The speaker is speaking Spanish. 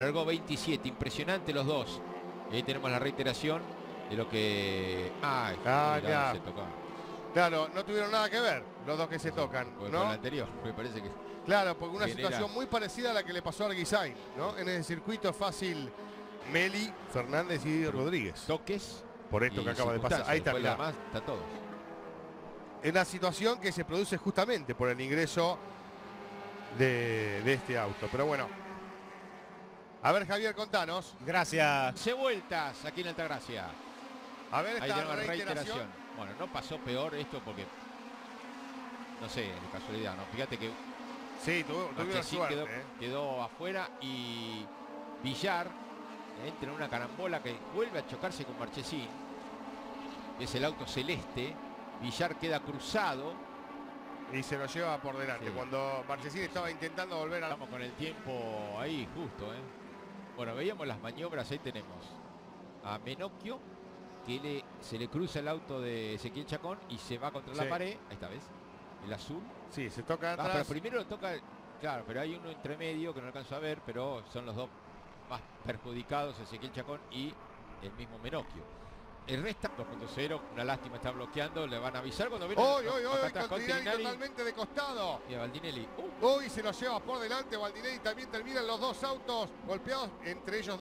Largó 27, impresionante los dos. Y ahí tenemos la reiteración de lo que... Ah, mirá, ya. se tocaba. Claro, no tuvieron nada que ver los dos que se tocan, Porque con ¿no? el anterior, me parece que... Claro, porque una Genera- situación muy parecida a la que le pasó a Arguisain, ¿no? En el circuito fácil Meli, Fernández y Rodríguez. Toques. Por esto que acaba de pasar. Ahí está, demás, están todos. En la situación que se produce justamente por el ingreso de, de este auto. Pero bueno. A ver, Javier, contanos. Gracias. 11 vueltas aquí en Altagracia. A ver esta reiteración. reiteración. Bueno, no pasó peor esto porque... No sé, de casualidad, ¿no? Fíjate que Sí, tuvo, suerte. quedó, ¿eh? quedó afuera y Villar entra en una carambola que vuelve a chocarse con Marchesín. Es el auto celeste. Villar queda cruzado. Y se lo lleva por delante. Sí. Cuando Marchesín estaba intentando volver a... Estamos con el tiempo ahí justo. ¿eh? Bueno, veíamos las maniobras. Ahí tenemos a Menocchio que le, se le cruza el auto de Ezequiel Chacón y se va contra Sí. la pared. Ahí está, ¿ves? El azul. Sí, se toca Ah, pero atrás. primero lo toca, claro, pero hay uno entre medio que no alcanzo a ver, pero son los dos más perjudicados, Ezequiel Chacón y el mismo Menocchio. El resto 2.0, una lástima está bloqueando, le van a avisar cuando viene ¡Uy, uy, uy! totalmente de costado. y a. Uh, Uy, se lo lleva por delante. Valdinelli también terminan los dos autos golpeados, entre ellos